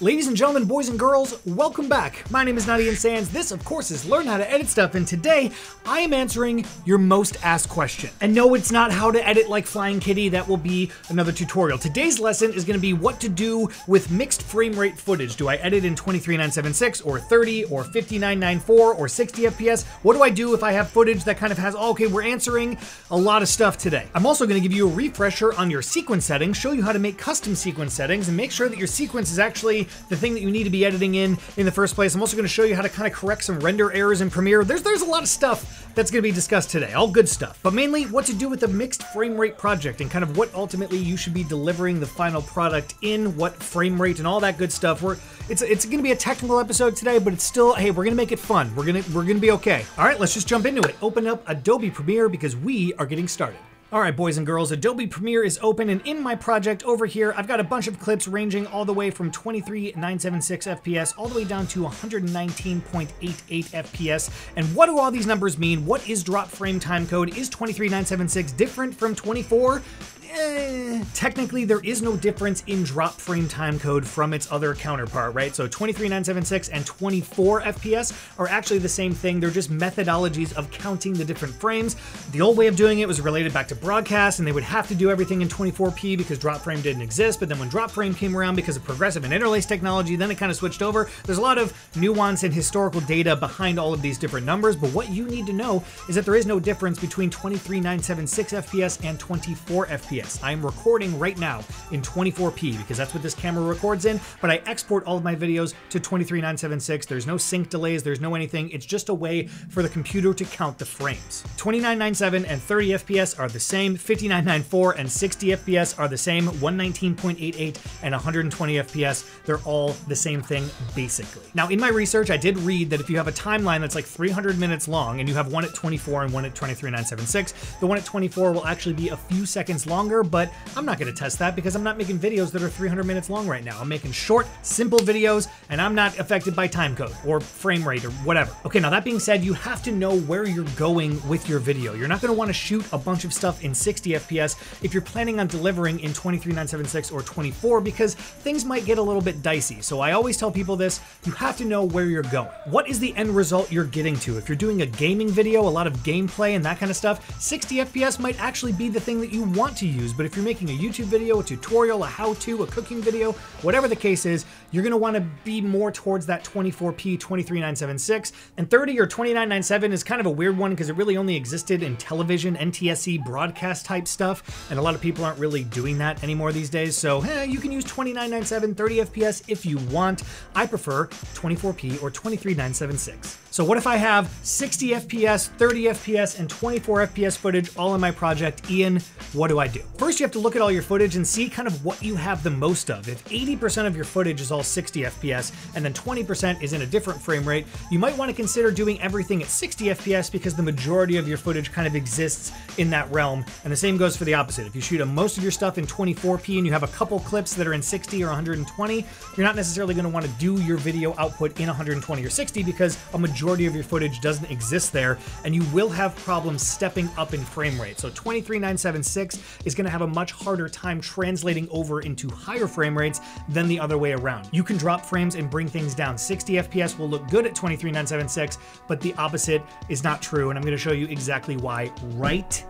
Ladies and gentlemen, boys and girls, welcome back. My name is Nadian Sands. This, of course, is Learn How to Edit Stuff, and today I am answering your most asked question. And no, it's not how to edit like Flying Kitty, that will be another tutorial. Today's lesson is gonna be what to do with mixed frame rate footage. Do I edit in 23976 or 30 or 5994 or 60 FPS? What do I do if I have footage that kind of has, oh, okay, we're answering a lot of stuff today. I'm also gonna give you a refresher on your sequence settings, show you how to make custom sequence settings, and make sure that your sequence is actually the thing that you need to be editing in in the first place. I'm also going to show you how to kind of correct some render errors in Premiere. There's there's a lot of stuff that's going to be discussed today, all good stuff. But mainly what to do with a mixed frame rate project and kind of what ultimately you should be delivering the final product in, what frame rate and all that good stuff. We're it's it's going to be a technical episode today, but it's still hey, we're going to make it fun. We're going to we're going to be okay. All right, let's just jump into it. Open up Adobe Premiere because we are getting started. All right, boys and girls, Adobe Premiere is open, and in my project over here, I've got a bunch of clips ranging all the way from 23976 FPS all the way down to 119.88 FPS. And what do all these numbers mean? What is drop frame time code? Is 23976 different from 24? Eh, technically there is no difference in drop frame time code from its other counterpart, right? So 23976 and 24 FPS are actually the same thing. They're just methodologies of counting the different frames. The old way of doing it was related back to broadcast, and they would have to do everything in 24p because drop frame didn't exist. But then when drop frame came around because of progressive and interlace technology, then it kind of switched over. There's a lot of nuance and historical data behind all of these different numbers, but what you need to know is that there is no difference between 23976 FPS and 24 FPS. I'm recording right now in 24p because that's what this camera records in, but I export all of my videos to 23976. There's no sync delays, there's no anything. It's just a way for the computer to count the frames. 2997 and 30 FPS are the same, 5994 and 60 FPS are the same, 119.88 and 120 FPS, they're all the same thing basically. Now in my research, I did read that if you have a timeline that's like 300 minutes long and you have one at 24 and one at 23976, the one at 24 will actually be a few seconds longer longer, but I'm not gonna test that because I'm not making videos that are 300 minutes long right now. I'm making short, simple videos, and I'm not affected by timecode or frame rate or whatever. Okay, now that being said, you have to know where you're going with your video. You're not gonna wanna shoot a bunch of stuff in 60 FPS if you're planning on delivering in 23976 or 24 because things might get a little bit dicey. So I always tell people this, you have to know where you're going. What is the end result you're getting to? If you're doing a gaming video, a lot of gameplay and that kind of stuff, 60 FPS might actually be the thing that you want to use use, but if you're making a YouTube video, a tutorial, a how-to, a cooking video, whatever the case is, you're gonna wanna be more towards that 24p 23976. And 30 or 2997 is kind of a weird one because it really only existed in television, NTSC broadcast type stuff, and a lot of people aren't really doing that anymore these days. So eh, you can use 2997, 30 FPS if you want. I prefer 24p or 23976. So what if I have 60 FPS, 30 FPS, and 24 FPS footage all in my project? Ian, what do I do? First, you have to look at all your footage and see kind of what you have the most of. If 80% of your footage is all 60 FPS and then 20% is in a different frame rate, you might want to consider doing everything at 60 FPS because the majority of your footage kind of exists in that realm. And the same goes for the opposite. If you shoot most of your stuff in 24p and you have a couple clips that are in 60 or 120, you're not necessarily going to want to do your video output in 120 or 60 because a majority of your footage doesn't exist there and you will have problems stepping up in frame rate. So 23976 is going to have a much harder time translating over into higher frame rates than the other way around. You can drop frames and bring things down. 60 FPS will look good at 23976, but the opposite is not true, and I'm going to show you exactly why right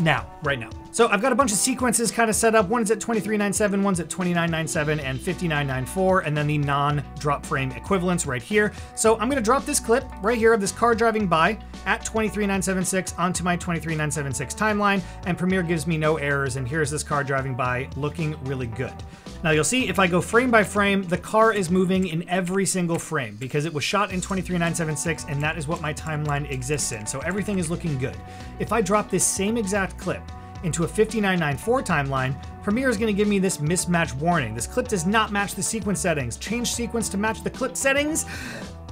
now, right now. So I've got a bunch of sequences kind of set up. One's at 2397, one's at 2997 and 5994, and then the non-drop frame equivalents right here. So I'm gonna drop this clip right here of this car driving by at 23976 onto my 23976 timeline, and Premiere gives me no errors, and here's this car driving by looking really good. Now you'll see if I go frame by frame, the car is moving in every single frame because it was shot in 23976 and that is what my timeline exists in. So everything is looking good. If I drop this same exact clip into a 5994 timeline, Premiere is going to give me this mismatch warning. This clip does not match the sequence settings. Change sequence to match the clip settings.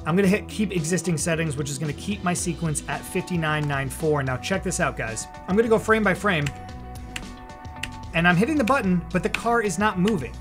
I'm gonna hit keep existing settings, which is gonna keep my sequence at 5994. Now check this out, guys. I'm gonna go frame by frame and I'm hitting the button, but the car is not moving.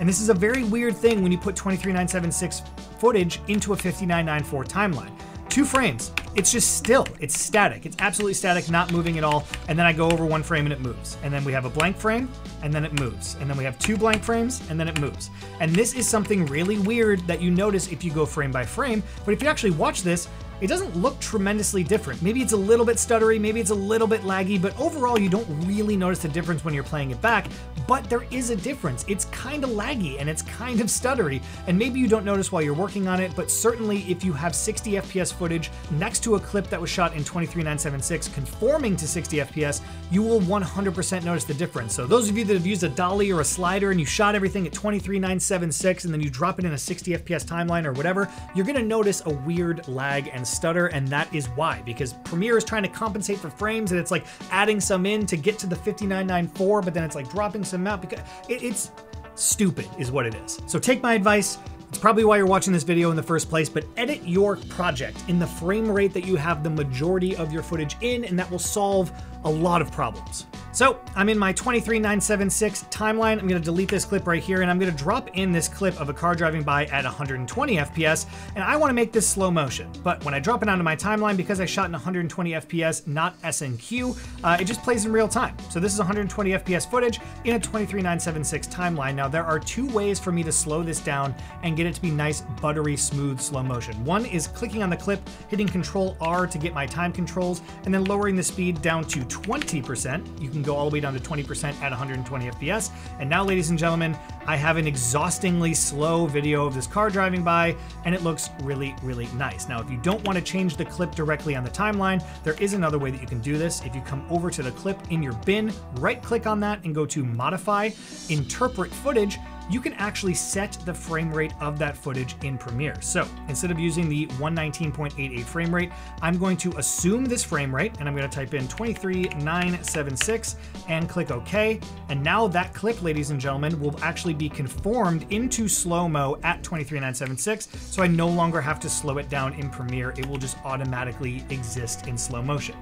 And this is a very weird thing when you put 23976 footage into a 5994 timeline. Two frames, it's just still. It's static. It's absolutely static, not moving at all. And then I go over one frame and it moves. And then we have a blank frame and then it moves. And then we have two blank frames and then it moves. And this is something really weird that you notice if you go frame by frame. But if you actually watch this, it doesn't look tremendously different. Maybe it's a little bit stuttery, maybe it's a little bit laggy, but overall you don't really notice the difference when you're playing it back. But there is a difference. It's kind of laggy and it's kind of stuttery, and maybe you don't notice while you're working on it, but certainly if you have 60 FPS footage next to a clip that was shot in 23976 conforming to 60 FPS, you will 100% notice the difference. So those of you that have used a dolly or a slider and you shot everything at 23976 and then you drop it in a 60 FPS timeline or whatever, you're gonna notice a weird lag and stutter, and that is why, because Premiere is trying to compensate for frames and it's like adding some in to get to the 5994, but then it's like dropping some out because it, it's stupid, is what it is. So take my advice. It's probably why you're watching this video in the first place, but edit your project in the frame rate that you have the majority of your footage in, and that will solve a lot of problems. So I'm in my 23976 timeline. I'm gonna delete this clip right here and I'm gonna drop in this clip of a car driving by at 120 FPS and I wanna make this slow motion. But when I drop it onto my timeline, because I shot in 120 FPS, not S&Q, uh, it just plays in real time. So this is 120 FPS footage in a 23976 timeline. Now there are two ways for me to slow this down and get it to be nice, buttery, smooth slow motion. One is clicking on the clip, hitting Control R to get my time controls, and then lowering the speed down to 20%. You can go all the way down to 20% at 120 FPS. And now, ladies and gentlemen, I have an exhaustingly slow video of this car driving by, and it looks really, really nice. Now, if you don't want to change the clip directly on the timeline, there is another way that you can do this. If you come over to the clip in your bin, right click on that and go to Modify, Interpret Footage, you can actually set the frame rate of that footage in Premiere. So instead of using the 119.88 frame rate, I'm going to assume this frame rate and I'm going to type in 23976 and click OK. And now that clip, ladies and gentlemen, will actually be conformed into slow-mo at 23976. So I no longer have to slow it down in Premiere. It will just automatically exist in slow motion.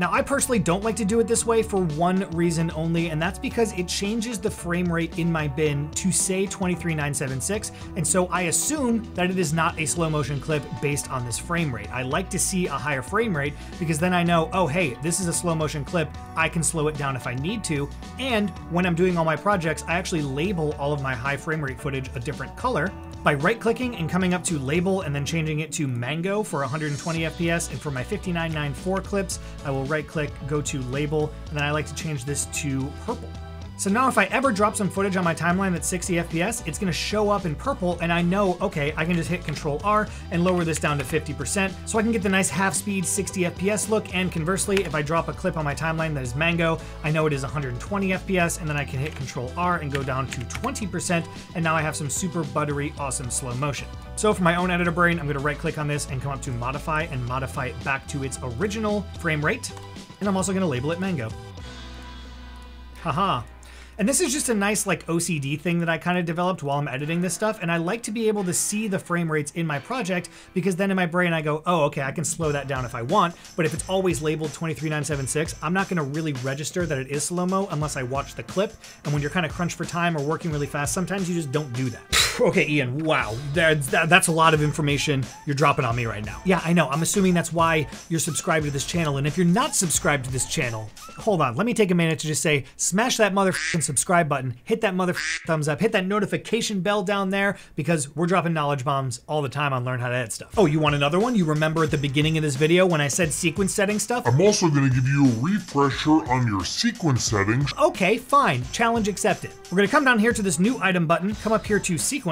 Now, I personally don't like to do it this way for one reason only, and that's because it changes the frame rate in my bin to say 23976, and so I assume that it is not a slow motion clip based on this frame rate. I like to see a higher frame rate because then I know, oh, hey, this is a slow motion clip. I can slow it down if I need to. And when I'm doing all my projects, I actually label all of my high frame rate footage a different color by right clicking and coming up to label and then changing it to mango for 120 FPS. And for my 5994 clips, I will right click, go to label, and then I like to change this to purple. So now if I ever drop some footage on my timeline that's 60 FPS, it's gonna show up in purple and I know, okay, I can just hit Control R and lower this down to 50% so I can get the nice half speed 60 FPS look. And conversely, if I drop a clip on my timeline that is Mango, I know it is 120 FPS and then I can hit Control R and go down to 20% and now I have some super buttery, awesome slow motion. So for my own editor brain, I'm gonna right click on this and come up to modify and modify it back to its original frame rate. And I'm also gonna label it Mango. Haha. And this is just a nice like OCD thing that I kind of developed while I'm editing this stuff. And I like to be able to see the frame rates in my project because then in my brain I go, oh, okay, I can slow that down if I want. But if it's always labeled 23976, I'm not gonna really register that it is slow-mo unless I watch the clip. And when you're kind of crunched for time or working really fast, sometimes you just don't do that. okay, Ian, wow, that's, that's a lot of information you're dropping on me right now. Yeah, I know, I'm assuming that's why you're subscribed to this channel. And if you're not subscribed to this channel, hold on, let me take a minute to just say, smash that motherfucking subscribe button, hit that mother thumbs up, hit that notification bell down there because we're dropping knowledge bombs all the time on Learn How to Edit Stuff. Oh, you want another one? You remember at the beginning of this video when I said sequence setting stuff? I'm also going to give you a refresher on your sequence settings. Okay, fine. Challenge accepted. We're going to come down here to this new item button, come up here to sequence,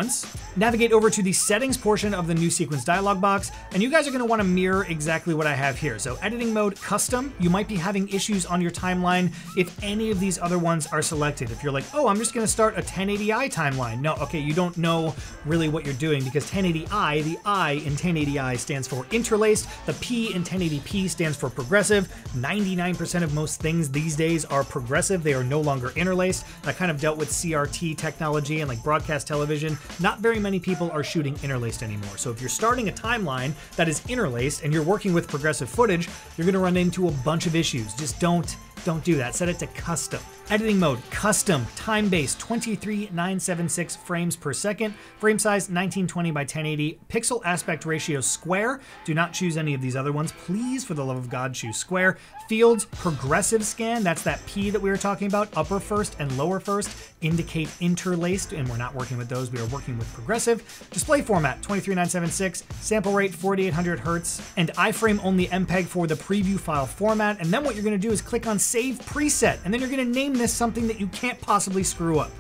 navigate over to the settings portion of the new sequence dialog box, and you guys are going to want to mirror exactly what I have here. So editing mode custom, you might be having issues on your timeline if any of these other ones are selected. If you're like, oh, I'm just gonna start a 1080i timeline. No, okay, you don't know really what you're doing because 1080i, the I in 1080i stands for interlaced, the P in 1080p stands for progressive. 99% of most things these days are progressive, they are no longer interlaced. I kind of dealt with CRT technology and like broadcast television. Not very many people are shooting interlaced anymore. So if you're starting a timeline that is interlaced and you're working with progressive footage, you're gonna run into a bunch of issues. Just don't don't do that. Set it to custom. Editing mode, custom, time based, 23976 frames per second, frame size 1920 by 1080, pixel aspect ratio square. Do not choose any of these other ones. Please, for the love of God, choose square. Fields, progressive scan, that's that P that we were talking about, upper first and lower first, indicate interlaced, and we're not working with those, we are working with progressive. Display format, 23976, sample rate 4800 hertz, and iframe only MPEG for the preview file format. And then what you're gonna do is click on Save Preset, and then you're gonna name this something that you can't possibly screw up.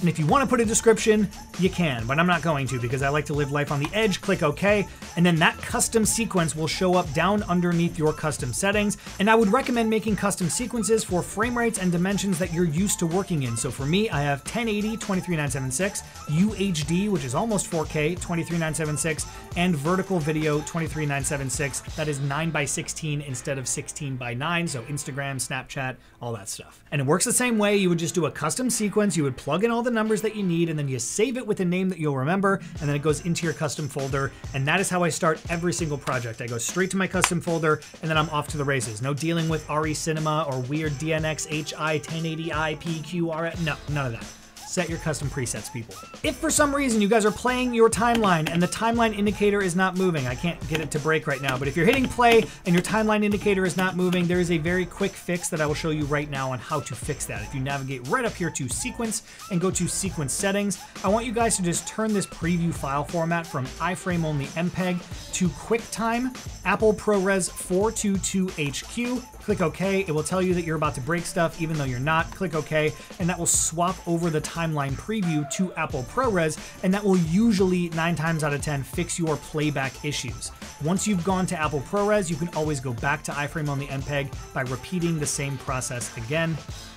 And if you want to put a description, you can, but I'm not going to because I like to live life on the edge. Click OK, and then that custom sequence will show up down underneath your custom settings. And I would recommend making custom sequences for frame rates and dimensions that you're used to working in. So for me, I have 1080 23976, UHD, which is almost 4K 23976, and vertical video 23976. That is 9 by 16 instead of 16 by 9. So Instagram, Snapchat, all that stuff. And it works the same way. You would just do a custom sequence. You would plug in all the numbers that you need, and then you save it with a name that you'll remember, and then it goes into your custom folder. And that is how I start every single project. I go straight to my custom folder, and then I'm off to the races. No dealing with ARRI Cinema or weird DNX HI 1080i PQR. No, none of that set your custom presets, people. If for some reason you guys are playing your timeline and the timeline indicator is not moving, I can't get it to break right now, but if you're hitting play and your timeline indicator is not moving, there is a very quick fix that I will show you right now on how to fix that. If you navigate right up here to sequence and go to sequence settings, I want you guys to just turn this preview file format from iframe only MPEG to QuickTime Apple ProRes 422HQ. Click OK. It will tell you that you're about to break stuff even though you're not. Click OK, and that will swap over the timeline preview to Apple ProRes, and that will usually, nine times out of 10, fix your playback issues. Once you've gone to Apple ProRes, you can always go back to iframe on the MPEG by repeating the same process again,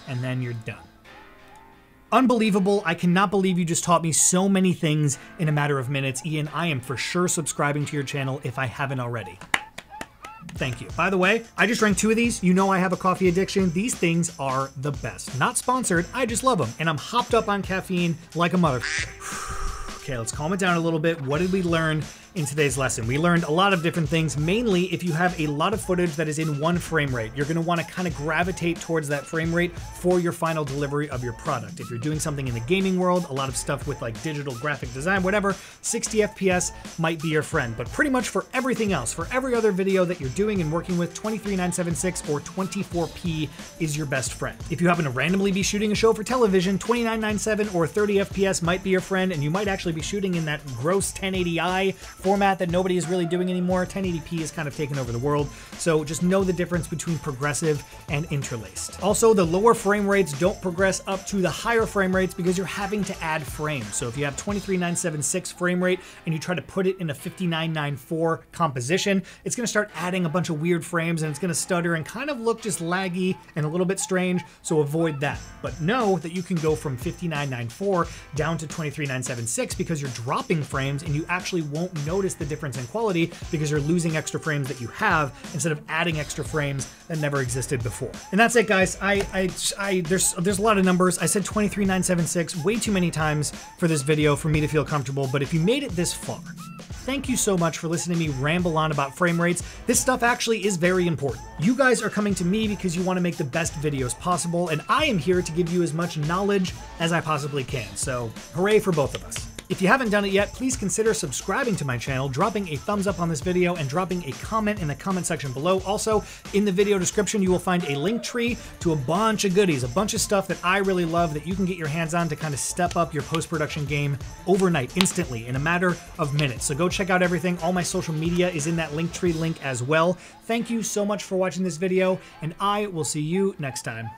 and then you're done. Unbelievable. I cannot believe you just taught me so many things in a matter of minutes. Ian, I am for sure subscribing to your channel if I haven't already. Thank you. By the way, I just drank two of these. You know I have a coffee addiction. These things are the best. Not sponsored, I just love them. And I'm hopped up on caffeine like a mother. okay, let's calm it down a little bit. What did we learn in today's lesson. We learned a lot of different things, mainly if you have a lot of footage that is in one frame rate, you're gonna wanna kind of gravitate towards that frame rate for your final delivery of your product. If you're doing something in the gaming world, a lot of stuff with like digital graphic design, whatever, 60 FPS might be your friend. But pretty much for everything else, for every other video that you're doing and working with, 23976 or 24p is your best friend. If you happen to randomly be shooting a show for television, 2997 or 30 FPS might be your friend, and you might actually be shooting in that gross 1080i format that nobody is really doing anymore. 1080p has kind of taken over the world, so just know the difference between progressive and interlaced. Also, the lower frame rates don't progress up to the higher frame rates because you're having to add frames. So if you have 23976 frame rate and you try to put it in a 5994 composition, it's gonna start adding a bunch of weird frames and it's gonna stutter and kind of look just laggy and a little bit strange, so avoid that. But know that you can go from 5994 down to 23976 because you're dropping frames and you actually won't notice the difference in quality because you're losing extra frames that you have instead of adding extra frames that never existed before. And that's it, guys. I, I, I there's there's a lot of numbers. I said 23976 way too many times for this video for me to feel comfortable. But if you made it this far, thank you so much for listening to me ramble on about frame rates. This stuff actually is very important. You guys are coming to me because you want to make the best videos possible, and I am here to give you as much knowledge as I possibly can. So, hooray for both of us. If you haven't done it yet, please consider subscribing to my channel, dropping a thumbs up on this video, and dropping a comment in the comment section below. Also, in the video description, you will find a Linktree to a bunch of goodies, a bunch of stuff that I really love that you can get your hands on to kind of step up your post-production game overnight, instantly, in a matter of minutes. So go check out everything. All my social media is in that Linktree link as well. Thank you so much for watching this video, and I will see you next time.